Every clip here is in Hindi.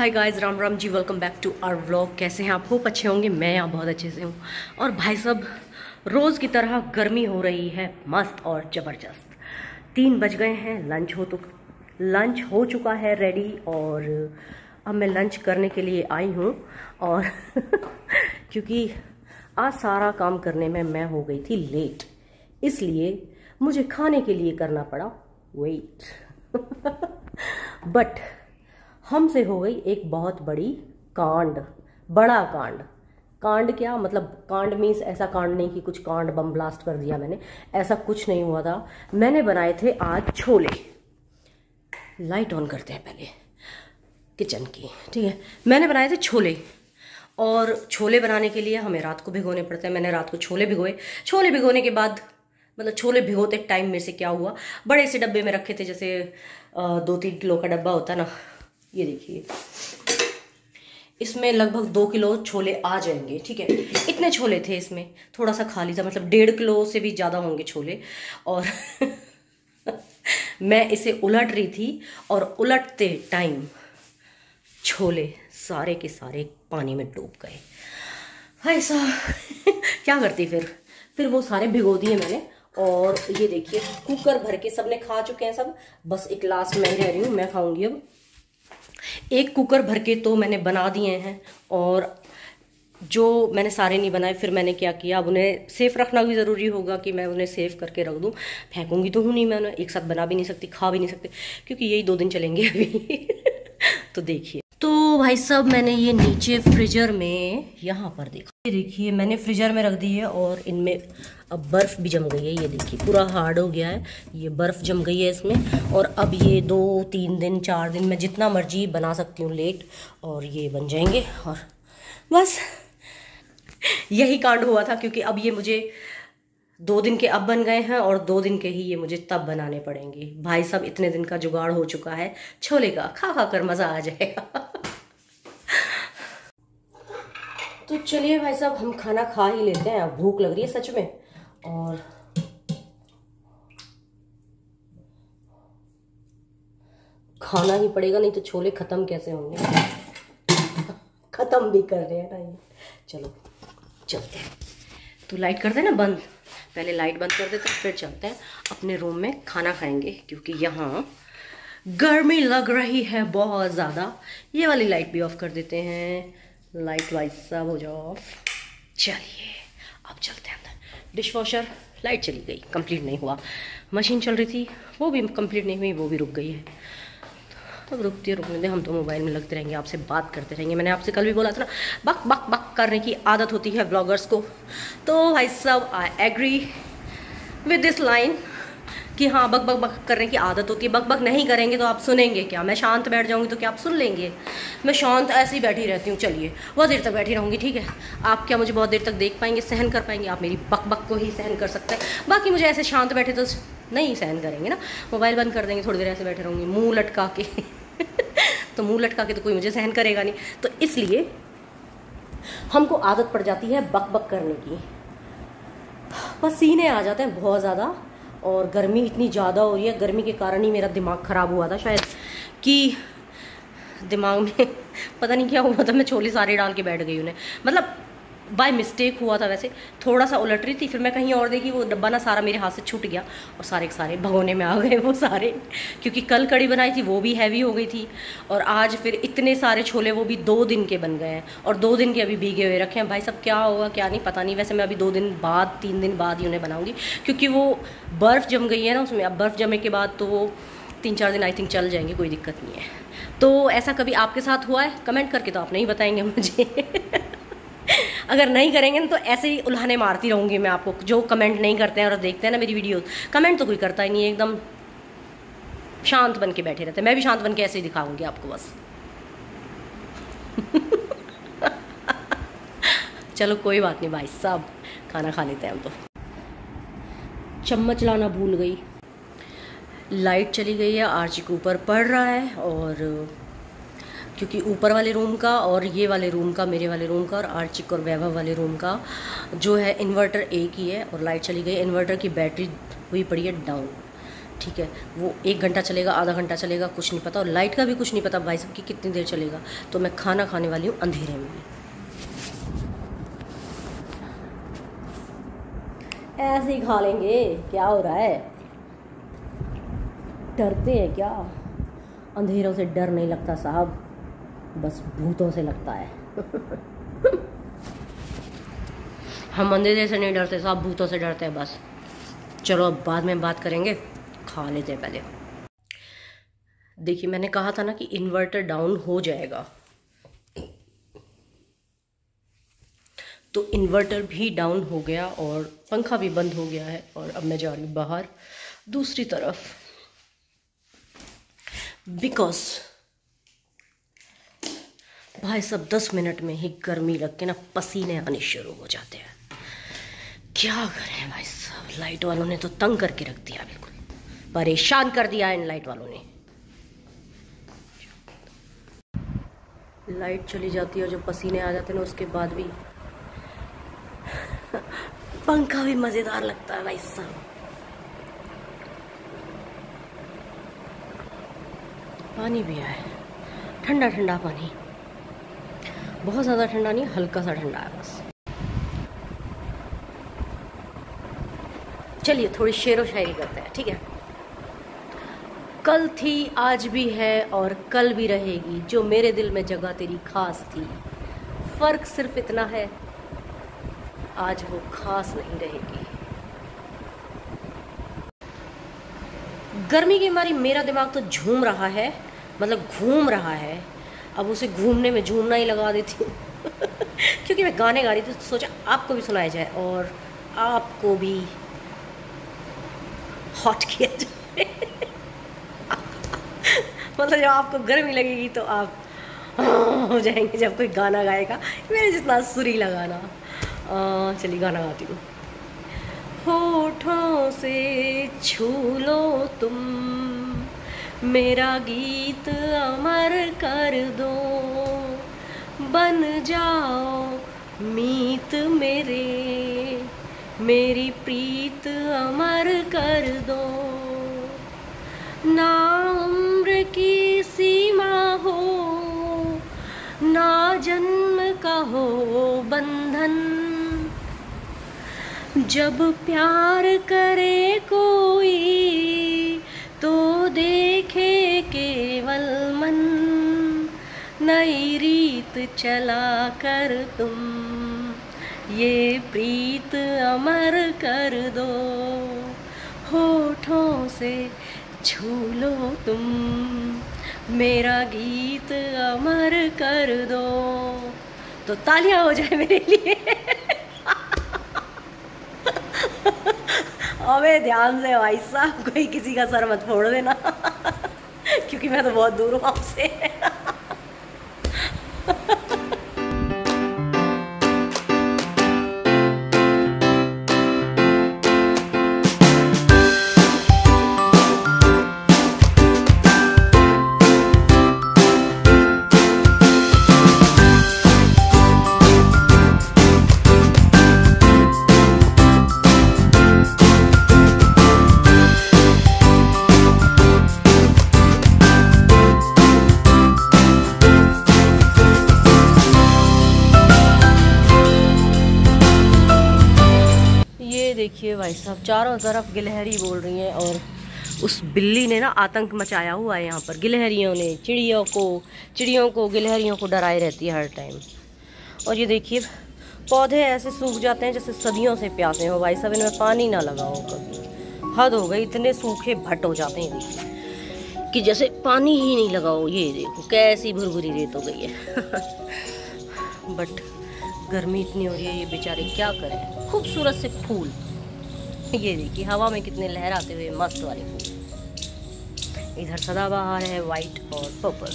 Hi guys Ram Ram ji welcome back to our vlog कैसे हैं आप? होप अच्छे होंगे, मैं यहाँ बहुत अच्छे से हूँ। और भाई साहब, रोज़ की तरह गर्मी हो रही है, मस्त और ज़बरदस्त। तीन बज गए हैं लंच हो तो लंच हो चुका है रेडी और अब मैं लंच करने के लिए आई हूँ। और क्योंकि आज सारा काम करने में मैं हो गई थी लेट इसलिए मुझे खाने के लिए करना पड़ा वेट बट हमसे हो गई एक बहुत बड़ी कांड, बड़ा कांड। कांड क्या? मतलब कांड मीन्स ऐसा कांड नहीं कि कुछ कांड बम ब्लास्ट कर दिया मैंने। ऐसा कुछ नहीं हुआ था। मैंने बनाए थे आज छोले। लाइट ऑन करते हैं पहले। किचन की, ठीक है? मैंने बनाए थे छोले। और छोले बनाने के लिए हमें रात को भिगोने पड़ते हैं। मैंने रात को छोले भिगोए। छोले भिगोने के बाद मतलब छोले भिगोते टाइम में से क्या हुआ? बड़े से डब्बे में रखे थे, जैसे दो तीन किलो का डब्बा होता ना ये देखिए। इसमें लगभग दो किलो छोले आ जाएँगे, ठीक है? इतने छोले थे इसमें थोड़ा सा खाली था मतलब डेढ़ किलो से भी ज़्यादा होंगे छोले। और मैं इसे उलट रही थी और उलटते टाइम छोले सारे के सारे पानी में डूब गए। साहब, क्या करती फिर? फिर वो सारे भिगो दिए मैंने और ये देखिए, कुकर भर के सबने खा चुके हैं सब। बस एक लास्ट मैं रह रही हूँ, मैं खाऊँगी अब। एक कुकर भर के तो मैंने बना दिए हैं और जो मैंने सारे नहीं बनाए, फिर मैंने क्या किया? अब उन्हें सेफ़ रखना भी ज़रूरी होगा कि मैं उन्हें सेफ़ करके रख दूँ। फेंकूँगी तो हूँ नहीं मैं उन्हें, एक साथ बना भी नहीं सकती, खा भी नहीं सकती, क्योंकि यही दो दिन चलेंगे अभी। तो देखिए। तो भाई साहब, मैंने ये नीचे फ्रिजर में यहाँ पर देखा। ये देखिए, मैंने फ्रिजर में रख दी है और इनमें अब बर्फ़ भी जम गई है। ये देखिए, पूरा हार्ड हो गया है। ये बर्फ़ जम गई है इसमें। और अब ये दो, तीन दिन, चार दिन मैं जितना मर्ज़ी बना सकती हूँ लेट और ये बन जाएँगे। और बस, यही कांड हुआ था क्योंकि अब ये मुझे दो दिन के अब बन गए हैं और दो दिन के ही ये मुझे तब बनाने पड़ेंगे। भाई साहब, इतने दिन का जुगाड़ हो चुका है। छोले का, खा खा कर मज़ा आ जाएगा। तो चलिए भाई साहब, हम खाना खा ही लेते हैं। भूख लग रही है सच में। और खाना ही पड़ेगा, नहीं तो छोले खत्म कैसे होंगे? खत्म भी कर रहे हैं ना ये। चलो, चलते हैं। तो लाइट कर देना बंद? पहले लाइट बंद कर देते फिर चलते हैं, अपने रूम में खाना खाएँगे, क्योंकि यहाँ गर्मी लग रही है बहुत ज़्यादा। ये वाली लाइट भी ऑफ़ कर देते हैं। लाइट वाइट सब हो जाओ ऑफ़ चलिए, अब चलते हैं अंदर। डिश वॉशर लाइट चली गई कंप्लीट नहीं हुआ। मशीन चल रही थी, वो भी कंप्लीट नहीं हुई, वो भी रुक गई है। तो अब रुकती है रुकने दे हम तो मोबाइल में लगते रहेंगे, आपसे बात करते रहेंगे। मैंने आपसे कल भी बोला था ना, बक बक बक करने की आदत होती है ब्लॉगर्स को। तो भाई सब I agree with this line कि हाँ बक बक बक करने की आदत होती है। बक बक नहीं करेंगे तो आप सुनेंगे क्या? मैं शांत बैठ जाऊँगी तो क्या आप सुन लेंगे? मैं शांत ऐसे ही बैठी रहती हूँ। चलिए, बहुत देर तक बैठी रहूँगी, ठीक है? आप क्या मुझे बहुत देर तक देख पाएँगे, सहन कर पाएँगे? आप मेरी बक बक को ही सहन कर सकते हैं। बाकी मुझे ऐसे शांत बैठे तो नहीं सहन करेंगे ना? मोबाइल बंद कर देंगे, थोड़ी देर ऐसे बैठे रहूँगी, मुँह लटका के। तो मुँह लटका के तो कोई मुझे सहन करेगा नहीं। तो इसलिए हमको आदत पड़ जाती है बक बक करने की। पसीने आ जाते हैं बहुत ज़्यादा और गर्मी इतनी ज़्यादा हो रही है। गर्मी के कारण ही मेरा दिमाग ख़राब हुआ था शायद कि दिमाग में पता नहीं क्या हुआ था, मैं छोले सारे डाल के बैठ गई उन्हें। मतलब बाय मिस्टेक हुआ था वैसे। थोड़ा सा उलट रही थी, फिर मैं कहीं और देखी, वो डब्बा ना सारा मेरे हाथ से छूट गया और सारे के सारे भगोने में आ गए वो सारे। क्योंकि कल कड़ी बनाई थी, वो भी हैवी हो गई थी और आज फिर इतने सारे छोले वो भी दो दिन के बन गए हैं और दो दिन के अभी भीगे हुए रखे हैं। भाई सब क्या होगा, क्या नहीं, पता नहीं। वैसे मैं अभी दो दिन बाद, तीन दिन बाद ही उन्हें बनाऊँगी। क्योंकि वो बर्फ़ जम गई है ना उसमें, अब बर्फ़ जमे के बाद तो वो तीन चार दिन आई थिंक चल जाएँगे, कोई दिक्कत नहीं है। तो ऐसा कभी आपके साथ हुआ है? कमेंट करके तो आप नहीं बताएँगे मुझे। अगर नहीं करेंगे ना तो ऐसे ही उल्हाने मारती रहूँगी मैं आपको, जो कमेंट नहीं करते हैं और देखते हैं ना मेरी वीडियो कमेंट तो कोई करता ही नहीं है, एकदम शांत बन के बैठे रहते हैं। मैं भी शांत बन के ऐसे ही दिखाऊँगी आपको बस। चलो कोई बात नहीं भाई साहब, खाना खा लेते हैं हम तो। चम्मच लाना भूल गई। लाइट चली गई है आर्ची के ऊपर पड़ रहा है और क्योंकि ऊपर वाले रूम का और ये वाले रूम का, मेरे वाले रूम का और आर्चिक और वैभव वाले रूम का जो है इन्वर्टर एक ही है और लाइट चली गई। इन्वर्टर की बैटरी हुई पड़ी है डाउन ठीक है? वो एक घंटा चलेगा, आधा घंटा चलेगा, कुछ नहीं पता। और लाइट का भी कुछ नहीं पता भाई साहब की कितनी देर चलेगा। तो मैं खाना खाने वाली हूँ अंधेरे में। ऐसे ही खा लेंगे। क्या हो रहा है? डरते हैं क्या? अंधेरों से डर नहीं लगता साहब। बस भूतों से लगता है। हम अंधेरे से नहीं डरते साहब भूतों से डरते हैं, बस। चलो, अब बाद में बात करेंगे। खा लेते हैं पहले। देखिए, मैंने कहा था ना कि इन्वर्टर डाउन हो जाएगा। तो इन्वर्टर भी डाउन हो गया और पंखा भी बंद हो गया है और अब मैं जा रही हूँ बाहर, दूसरी तरफ़। बिकॉज़ भाई सब दस मिनट में ही गर्मी लग के ना पसीने आने शुरू हो जाते हैं। क्या करें भाई सब लाइट वालों ने तो तंग करके रख दिया, बिल्कुल। परेशान कर दिया इन लाइट वालों ने। लाइट चली जाती है और जब पसीने आ जाते हैं ना, उसके बाद भी पंखा भी मज़ेदार लगता है भाई साहब। पानी भी है। ठंडा ठंडा पानी। बहुत ज़्यादा ठंडा नहीं, हल्का सा ठंडा है बस। चलिए, थोड़ी शेरो शायरी करते हैं, ठीक है? कल थी, आज भी है और कल भी रहेगी, जो मेरे दिल में जगह तेरी खास थी। फ़र्क सिर्फ़ इतना है, आज वो खास नहीं रहेगी। गर्मी की मारी मेरा दिमाग तो झूम रहा है मतलब घूम रहा है अब उसे घूमने में झूमना ही लगा देती हूँ। क्योंकि मैं गाने गा रही थी तो सोचा आपको भी सुनाया जाए और आपको भी हॉट किया जाए। मतलब जब आपको गर्मी लगेगी तो आप हो जाएँगे जब कोई गाना गाएगा। मेरे जितना सुरी लगाना। चलिए गाना गाती हूँ। होठों से छू लो तुम। मेरा गीत अमर कर दो। बन जाओ मीत मेरे। मेरी प्रीत अमर कर दो। ना उम्र की सीमा हो, ना जन्म का हो बंधन। जब प्यार करे कोई देखे केवल मन, नई रीत चला कर तुम। ये प्रीत अमर कर दो, होठों से छू लो तुम। मेरा गीत अमर कर दो। तो तालियाँ हो जाए मेरे लिए। अबे, ध्यान से भाई साहब, कोई किसी का सर मत फोड़ देना, क्योंकि मैं तो बहुत दूर हूँ आपसे। भाई साहब, चारों तरफ़ गिलहरी बोल रही हैं और उस बिल्ली ने ना आतंक मचाया हुआ है यहाँ पर। गिलहरियों ने, चिड़ियों को चिड़ियों को, गिलहरियों को डराए रहती है हर टाइम और ये देखिए, पौधे ऐसे सूख जाते हैं जैसे सदियों से प्यासे हो। भाई साहब, इनमें पानी ना लगाओ कभी। हद हो गई, इतने सूखे भट हो जाते हैं देखिए कि जैसे पानी ही नहीं लगाओ। ये देखो, कैसी भुरभुरी रेत हो गई है। बट गर्मी इतनी हो रही है, ये बेचारे क्या करें? खूबसूरत से फूल। ये देखिए, हवा में कितने लहराते हुए मस्त वाले फूल। इधर सदाबहार है वाइट और पर्पल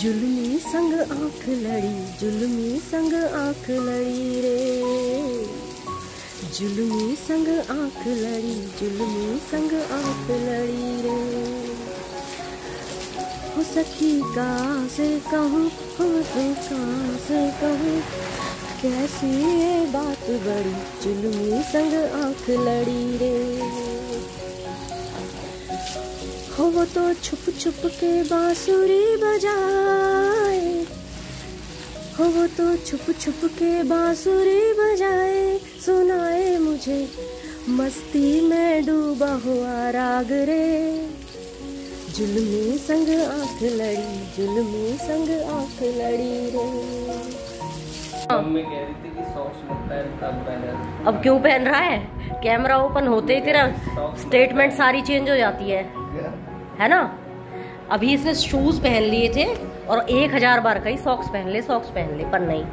जुलमी संग आँख लड़ी, जुलमी संग आँख लड़ी रे। जुलमी संग आँख लड़ी, जुलमी संग आँख लड़ी रे। हो सखी का से कहूँ, हो का से कहूँ, कैसी ये बात बड़ी, जुलमी संग आँख लड़ी रे। हो वो तो छुप छुप के बांसुरी बजाए, हो वो तो छुप छुप के बांसुरी बजाए सुनाए मुझे मस्ती में डूबा हुआ राग रे। जुलमी संग आँख लड़ी जुलमी संग आँख लड़ी रे। मम्मी कह रही थी कि सॉक्स मत पहन तब पहन अब क्यों पहन रहा है? कैमरा ओपन होते ही तेरा स्टेटमेंट सारी चेंज हो जाती है। है ना? अभी इसने शूज़ पहन लिए थे और एक हज़ार बार कही सॉक्स पहन ले सॉक्स पहन ले पर नहीं।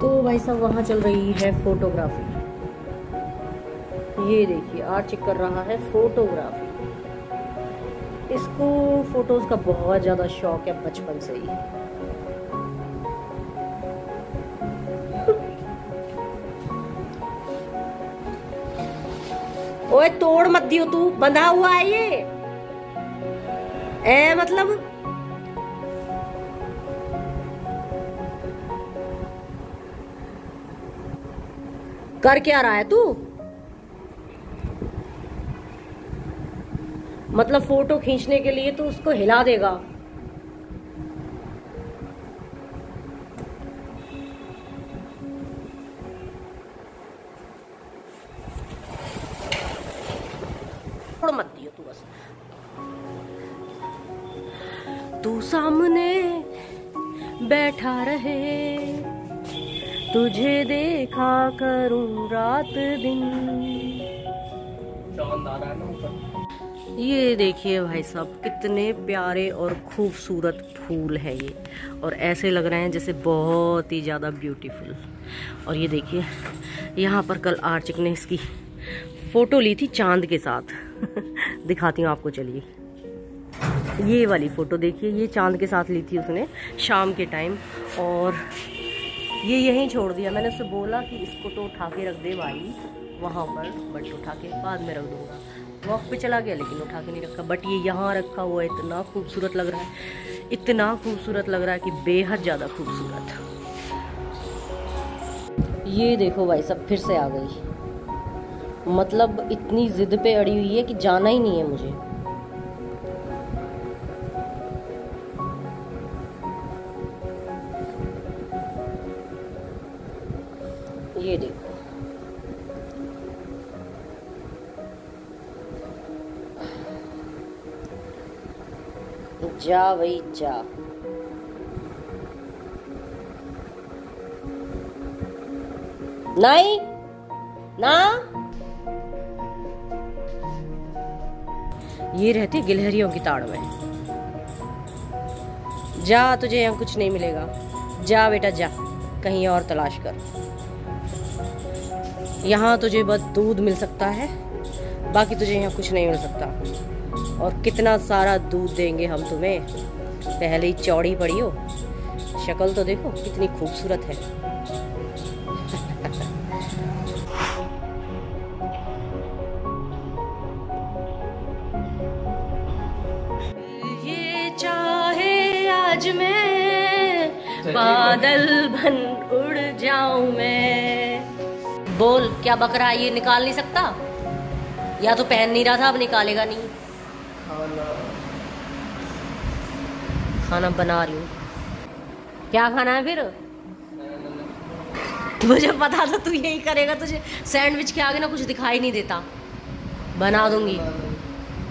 तो भाई साहब, वहाँ चल रही है फोटोग्राफी ये देखिए आर्चिक कर रहा है फोटोग्राफी इसको फ़ोटोज़ का बहुत ज़्यादा शौक है बचपन से ही। ओए, तोड़ मत दियो तू, बंधा हुआ है ये। ए मतलब कर क्या रहा है तू? मतलब फ़ोटो खींचने के लिए तो उसको हिला देगा। देखा करूँ रात दिन। रहा ये देखिए भाई साहब, कितने प्यारे और खूबसूरत फूल है ये। और ऐसे लग रहे हैं जैसे बहुत ही ज़्यादा ब्यूटीफुल और ये देखिए, यहाँ पर कल आर्चिक ने इसकी फ़ोटो ली थी चाँद के साथ। दिखाती हूँ आपको, चलिए। ये वाली फ़ोटो देखिए, ये चाँद के साथ ली थी उसने शाम के टाइम और ये यहीं छोड़ दिया। मैंने उससे बोला कि इसको तो उठा के रख दे भाई, वहाँ पर बट उठा के बाद में रख दूँगा। वॉक पे चला गया, लेकिन उठा के नहीं रखा। बट ये यहाँ रखा हुआ इतना खूबसूरत लग रहा है, इतना खूबसूरत लग रहा है कि बेहद ज़्यादा खूबसूरत। ये देखो भाई, सब फिर से आ गई। मतलब इतनी जिद पे अड़ी हुई है कि जाना ही नहीं है मुझे। जा वही जा। नहीं ना? ये रहती गिलहरियों की ताड़ में। जा, तुझे यहाँ कुछ नहीं मिलेगा। जा, बेटा, जा। कहीं और तलाश कर। यहाँ तुझे बस दूध मिल सकता है, बाकी तुझे यहाँ कुछ नहीं मिल सकता। और कितना सारा दूध देंगे हम तुम्हें? पहले ही चौड़ी पड़ी हो। शक्ल तो देखो कितनी खूबसूरत है। ये चाहे आज मैं बादल बन उड़ जाऊँ मैं। बोल क्या बकरा ये निकाल नहीं सकता? या तो पहन नहीं रहा था अब निकालेगा नहीं। खाना खाना बना रही हूँ। क्या खाना है फिर? मुझे पता था तू यही करेगा तुझे सैंडविच के आगे ना कुछ दिखाई नहीं देता। बना दूँगी।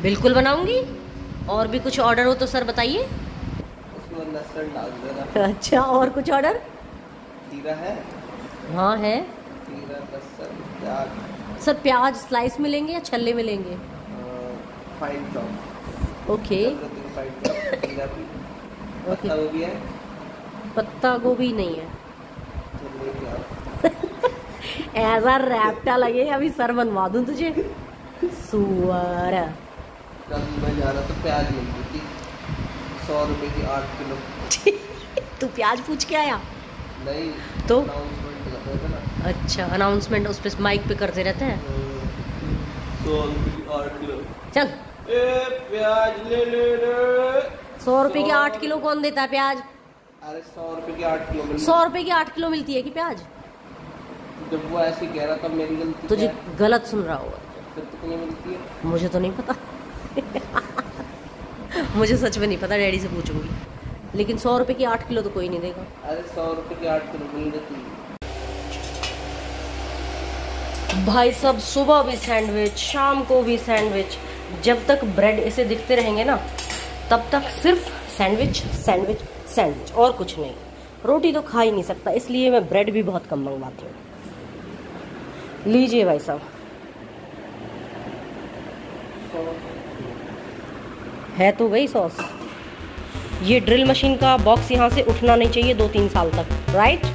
बिल्कुल बनाऊँगी। और भी कुछ ऑर्डर हो तो सर बताइए। अच्छा और कुछ ऑर्डर खीरा है? हाँ है। प्याज। सर प्याज स्लाइस मिलेंगे या छल्ले मिलेंगे? फाइन चॉप ओके पत्ता गोभी है पत्ता गोभी नहीं है। ऐसा रैप्टा लगे अभी सर बनवा दूँ तुझे। सुअर। मैं जा रहा था प्याज मिल थी। सौ रुपए की आठ किलो। तू प्याज पूछ के आया? नहीं तो? है अच्छा अनाउंसमेंट उस पर माइक पे करते रहते हैं। सौ रुपये की आठ किलो। चल। प्याज ले ले सौ रुपए की आठ किलो कौन देता है प्याज? अरे सौ रुपये की आठ किलो सौ रुपए की आठ किलो मिलती है कि प्याज? जब वो ऐसे कह रहा था मेरी गलती तुझे गलत सुन रहा होगा। फिर तो कितनी मिलती है। मुझे तो नहीं पता। मुझे सच में नहीं पता डैडी से पूछूँगी। लेकिन सौ रुपए की आठ किलो तो कोई नहीं देगा। अरे सौ रुपए की आठ किलो मिल जाती है। भाई सब सुबह भी सैंडविच शाम को भी सैंडविच। जब तक ब्रेड ऐसे दिखते रहेंगे ना, तब तक सिर्फ़ सैंडविच सैंडविच सैंडविच और कुछ नहीं। रोटी तो खा ही नहीं सकता, इसलिए मैं ब्रेड भी बहुत कम मंगवाती हूँ। लीजिए भाई साहब। है तो वही सॉस ये ड्रिल मशीन का बॉक्स यहाँ से उठना नहीं चाहिए दो तीन साल तक राइट